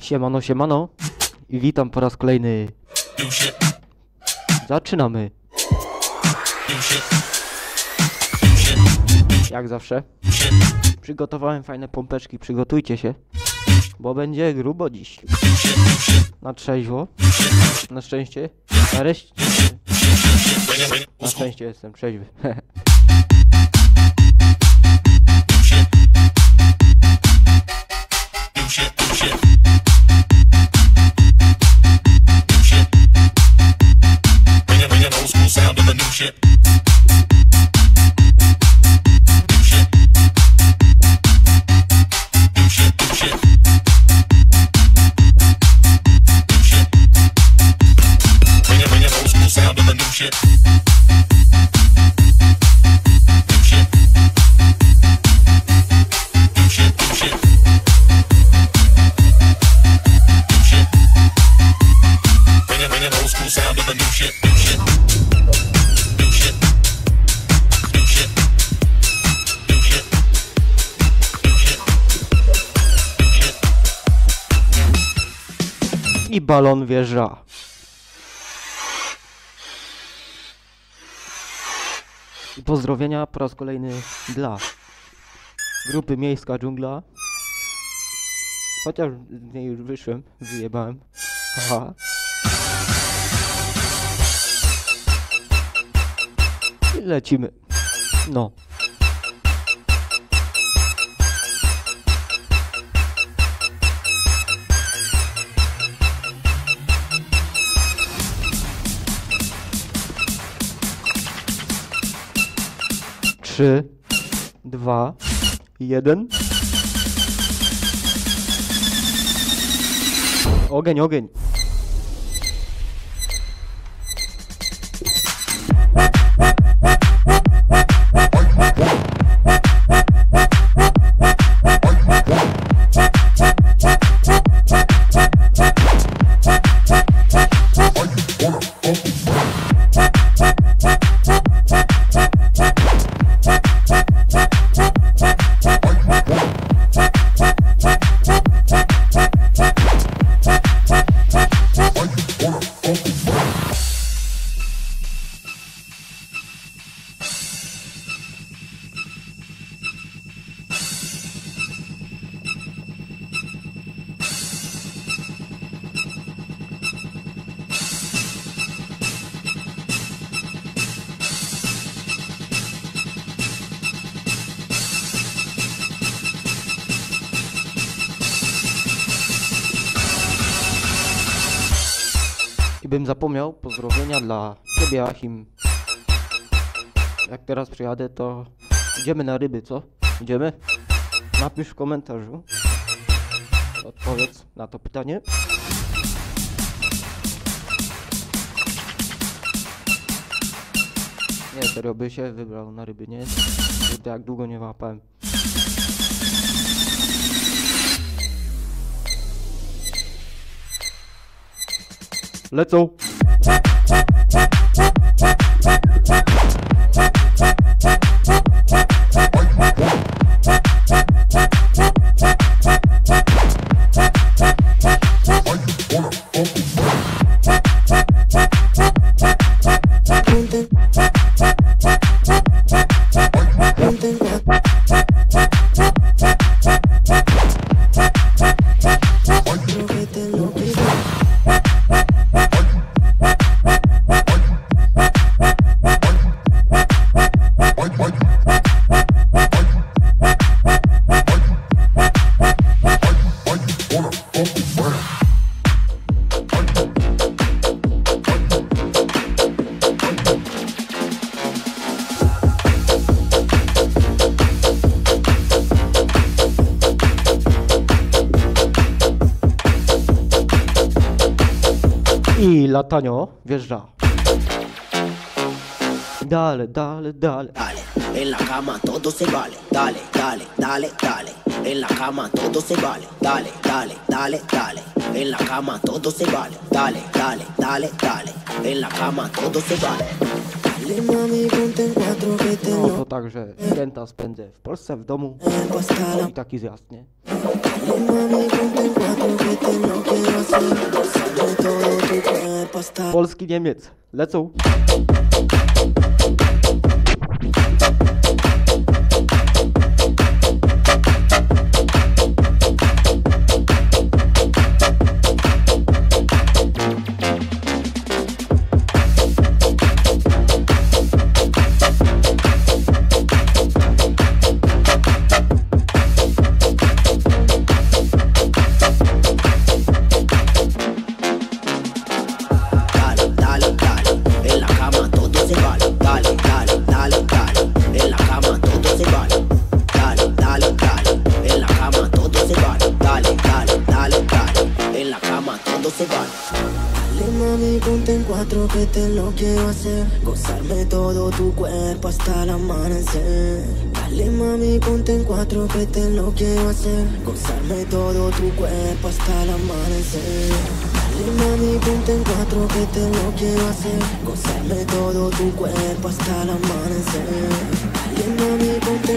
Siemano, siemano. I witam po raz kolejny. Zaczynamy. Jak zawsze. Przygotowałem fajne pompeczki, przygotujcie się. Bo będzie grubo dziś. Na trzeźwo. Na szczęście. Nareszcie. Na szczęście jestem trzeźwy. Balon wjeżdża. I pozdrowienia po raz kolejny dla grupy Miejska Dżungla. Chociaż z niej już wyszłem, wyjebałem. Aha. I lecimy. No. Trzy, dwa, jeden. Ogień, ogień. Bym zapomniał pozdrowienia dla ciebie, Achim. Jak teraz przyjadę, to idziemy na ryby, co? Idziemy? Napisz w komentarzu. Odpowiedz na to pytanie. Nie, serio by się wybrał na ryby, nie? Jak długo nie łapałem. Lecą! I latanio wjeżdża. Dale, dale, dale. dale. En la cama todo se vale. Dale, dale, dale, dale. En la cama todo se vale. Dale, dale, dale, dale. En la cama todo se vale. Dale, dale, dale, dale. En la cama todo se vale. Dale mami, ponte en cuatro que te No lo to także święta spędzę w Polsce, w domu. I taki zjazd, nie? Polski Niemiec. Lecą. Dale mami, ponte en cuatro que te lo quiero hacer. Gozarme todo tu cuerpo hasta el amanecer. Dale mami, ponte en cuatro que te lo quiero hacer. Gozarme todo tu cuerpo hasta el amanecer. Dale mami, ponte en cuatro que te lo quiero hacer. Gozarme todo tu cuerpo hasta el amanecer. Dale mami, ponte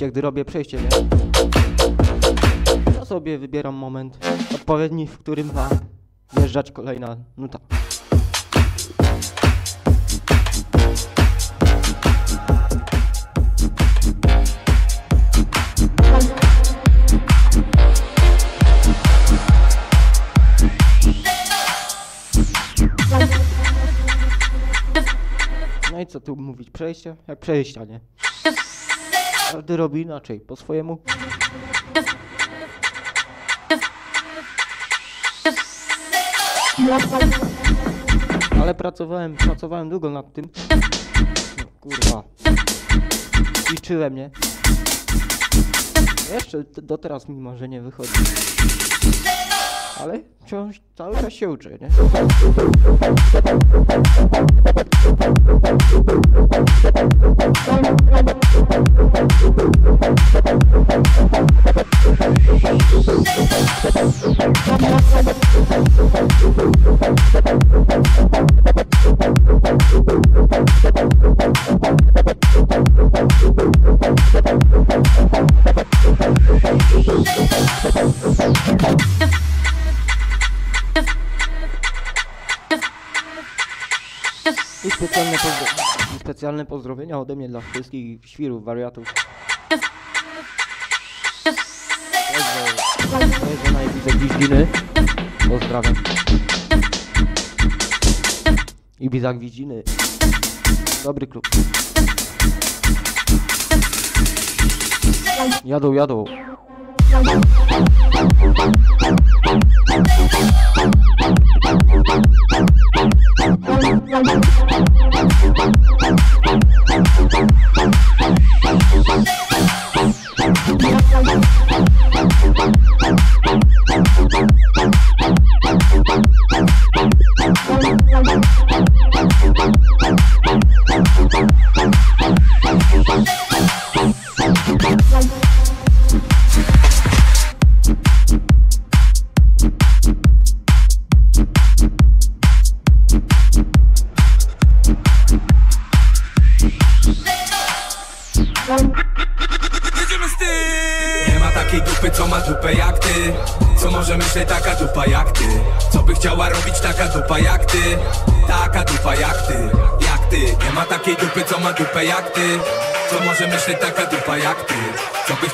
Wiecie, gdy robię przejście, nie? Ja sobie wybieram moment odpowiedni, w którym ma wjeżdżać kolejna nuta. No i co tu mówić? Przejście? Jak przejścia, nie? Każdy robi inaczej, po swojemu. Ale pracowałem, pracowałem długo nad tym. No, kurwa. Liczyłem, nie? Jeszcze do teraz mimo, że nie wychodzi. Ale wciąż cały czas się uczę, nie? Specjalne pozdrowienia ode mnie dla wszystkich świrów, wariatów. Pozdro na Ibizę Gwizdiny. Pozdrawiam. Ibiza Gwizdiny. Dobry klub. Jadą, jadą.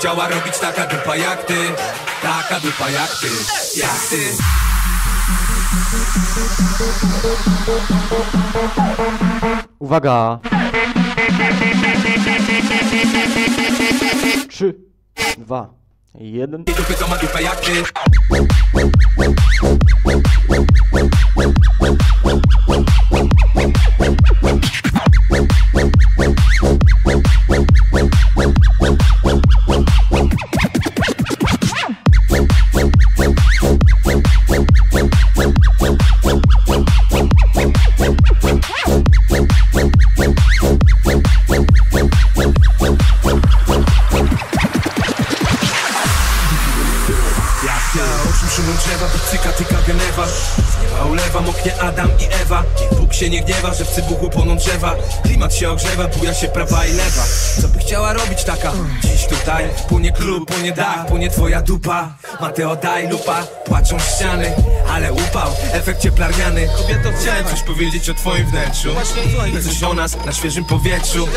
Chciała robić taka dupa jak ty Taka dupa jak ty, jak ty Uwaga! Trzy, dwa, Jeden. Dupy, ma dupę jak ty Jak Gniewa, że w cybuchu płoną drzewa. Klimat się ogrzewa, buja się prawa i lewa. Co by chciała robić taka? Dziś tutaj Płonie klub, płonie dach, płonie twoja dupa. Mateo daj lupa, płaczą ściany Ale upał, efekt cieplarniany. Kobieto, chciałem coś powiedzieć o twoim wnętrzu. I coś o nas na świeżym powietrzu.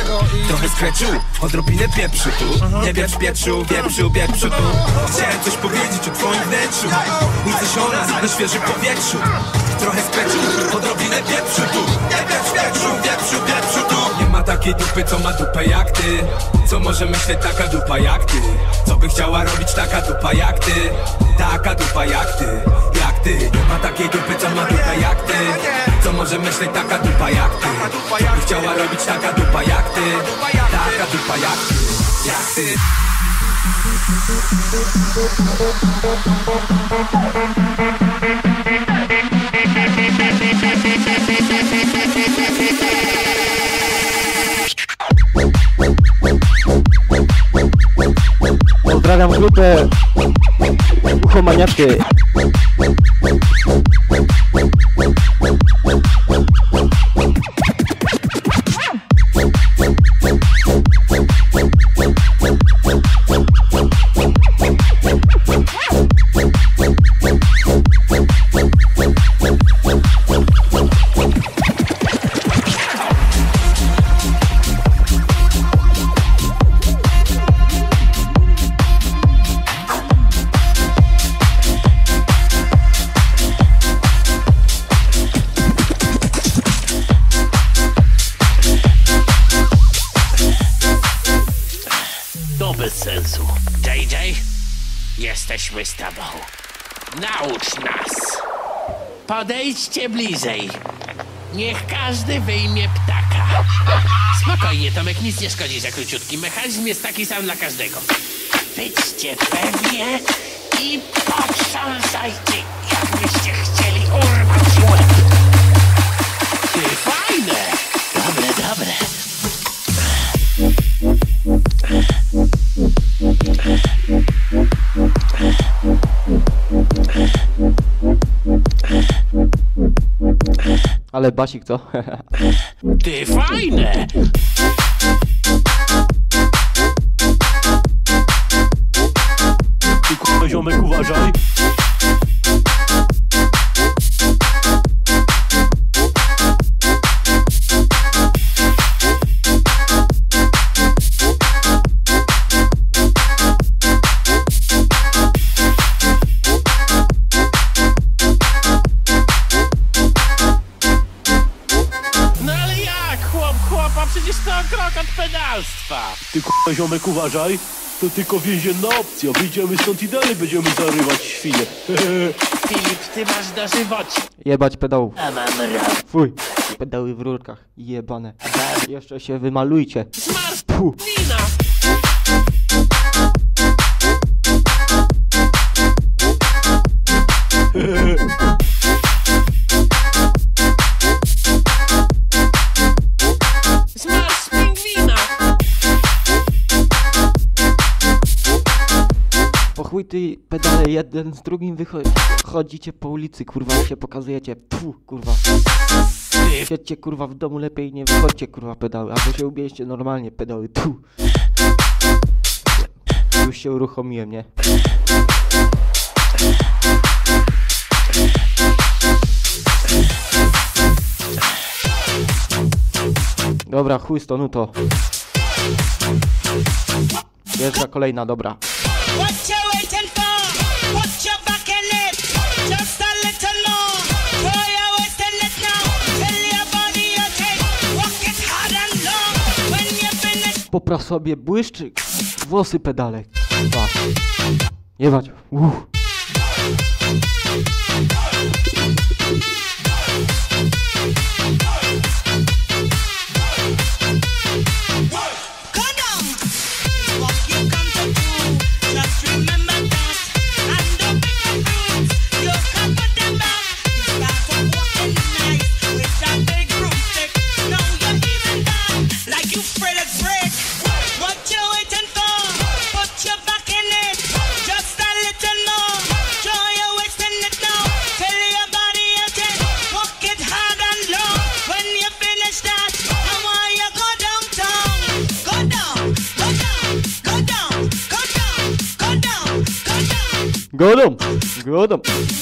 Trochę skreczu, odrobinę pieprzu tu. Nie wieprz pieprzu, wieprzu, wieprzu tu. Chciałem coś powiedzieć o twoim wnętrzu. I coś o nas na świeżym powietrzu. Trochę skreczu, odrobinę pieprzu tu. Nie wieprz pieprzu, wieprzu, wieprzu tu. Nie ma takiej dupy, co ma dupę jak ty. Co może myśleć taka dupa jak ty? Co by chciała robić taka dupa jak ty? Taka dupa jak ty, jak ty. Nie ma takiej dupy, co ma dupę jak ty. Co może myśleć taka dupa jak ty? Co by chciała robić taka dupa jak ty? Taka dupa jak ty, jak ty Pozdrawiam grupę Uchomaniaczki. Podejdźcie bliżej. Niech każdy wyjmie ptaka. Spokojnie, Tomek, nic nie szkodzi, że króciutki mechanizm jest taki sam dla każdego. Wyjdźcie pewnie i potrząsajcie, jakbyście chcieli urwać łeb. Ty, fajne! Dobre, dobre. Ale basik co? Ty, fajne! Pedalstwa. Ty kurwa ziomek uważaj. To tylko więzienna opcja. Wyjdziemy stąd i dalej będziemy zarywać świnie. Filip, ty masz dożywocie. Jebać pedałów. A mam rok. Fuj. Pedały w rurkach. Jebane. Jeszcze się wymalujcie. Zmarsz Puh. wina. Zmarsz ty pedale jeden z drugim wychodzi. Chodzicie po ulicy, kurwa, się pokazujecie. Puh, kurwa. Siedźcie kurwa w domu lepiej nie wychodźcie kurwa pedały, albo się ubierzcie normalnie pedały. Tu. Już się uruchomiłem, nie? Dobra, chuj to. Pierwsza kolejna, dobra. Popra sobie błyszczy włosy pedalek. Tak. Dwa. Jebać. Uff. Gordon, Gordon.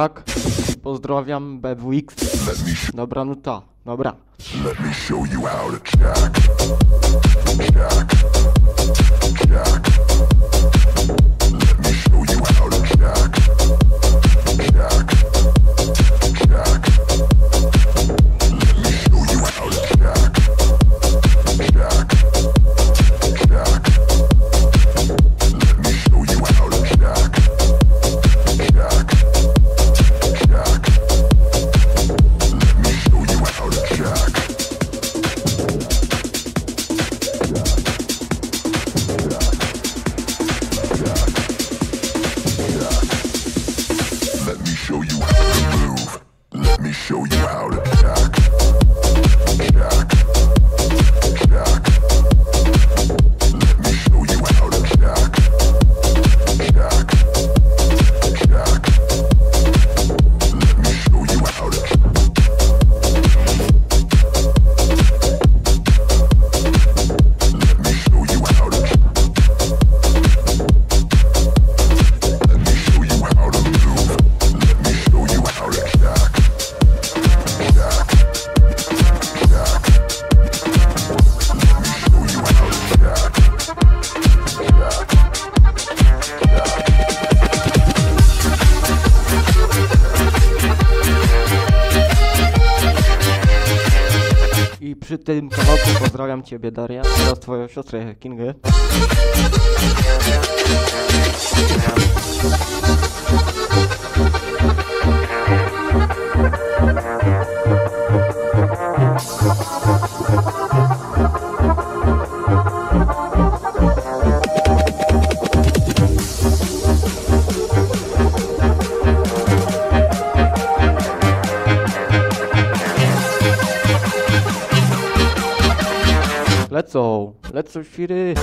Krzak. Pozdrawiam BWX. Dobra no nuta, dobra. Let me show you how to jack. Jack. Jack. w tym kawałku pozdrawiam Ciebie Daria oraz Twoją siostrę Kingę. So. Let's repeat it.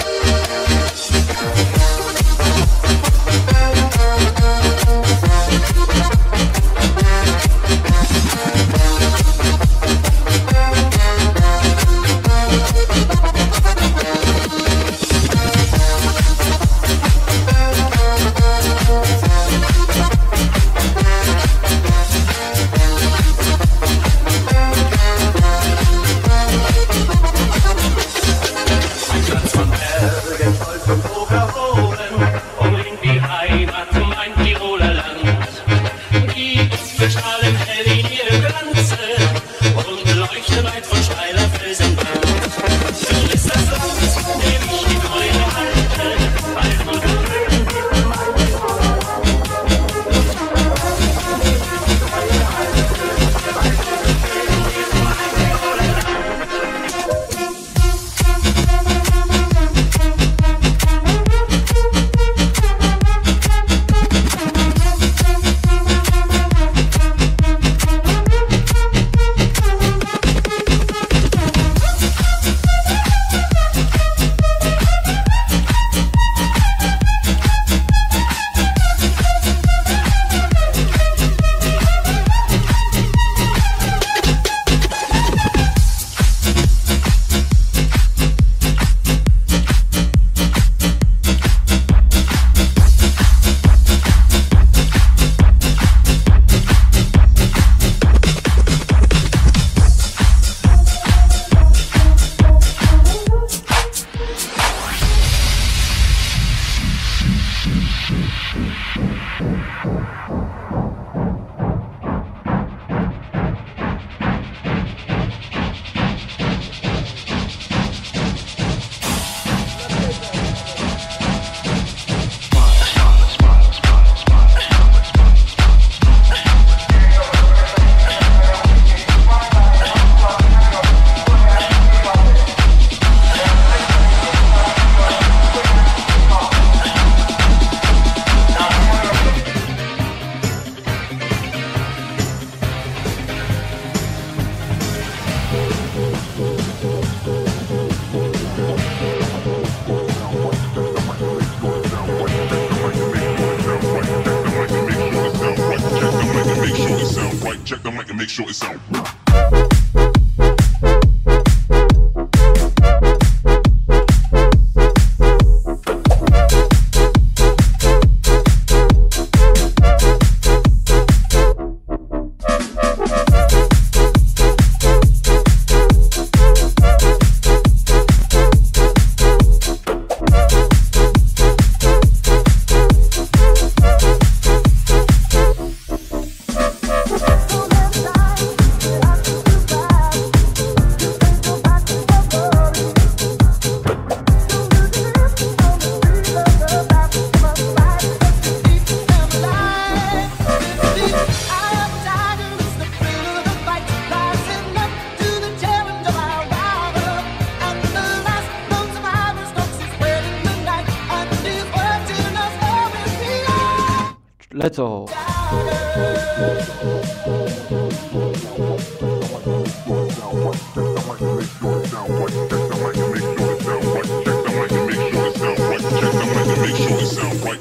Lecą.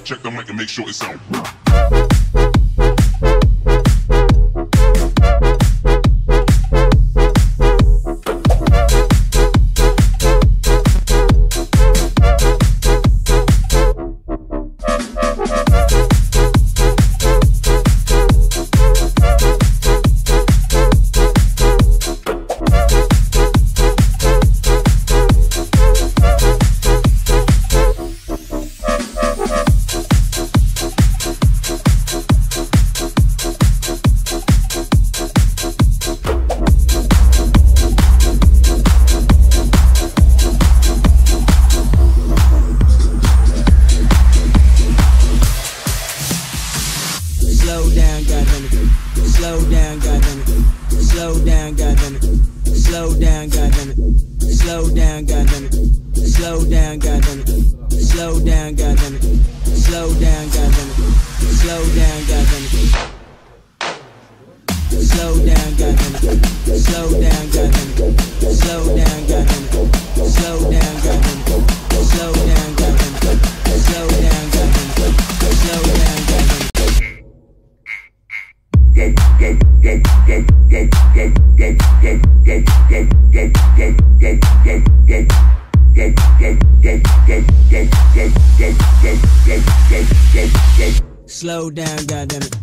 Check the mic and make sure it sound right. Slow down, goddammit.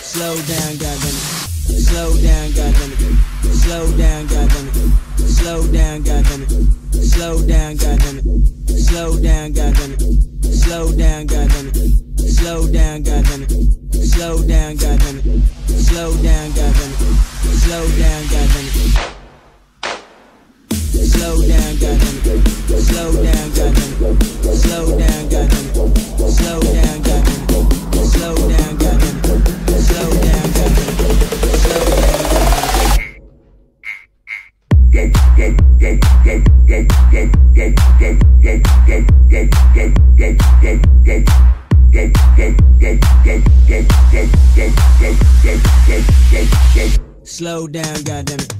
Slow down, goddammit. Slow down, goddammit. Slow down, goddammit. Slow down, goddammit. Slow down, goddammit. Slow down, goddammit. Slow down, goddammit. Slow down, goddammit. Slow down, goddammit. Slow down, goddammit. Slow down, goddammit. Slow down, goddammit. Slow down, goddammit. Slow down, goddammit. Slow down, goddammit. Slow down, goddammit.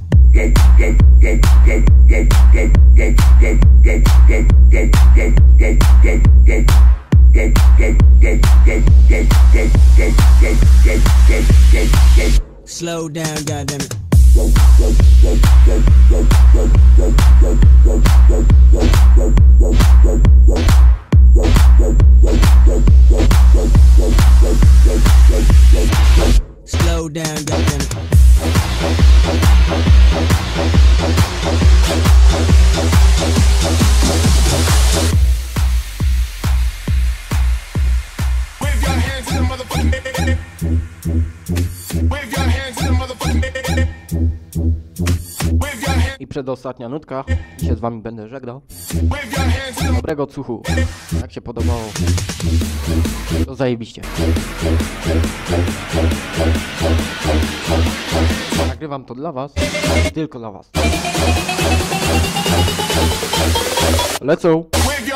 Slow down, goddammit. Slow down, goddammit. I przedostatnia nutka. Się z wami będę żegnał. Dobrego cuchu. Jak się podobało, to zajebiście. Nagrywam to dla was. Tylko dla was. Lecą! Wave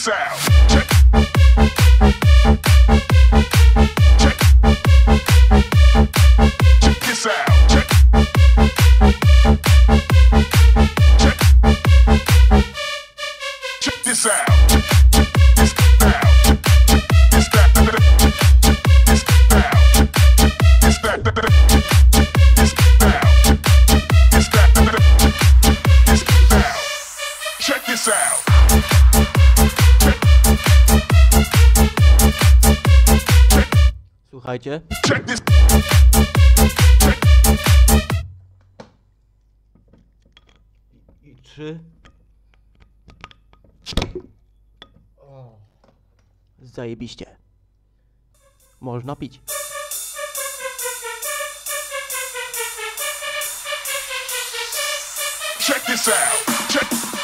this out. Słuchajcie. I trzy. Zajebiście. Można pić. Check this out. Check.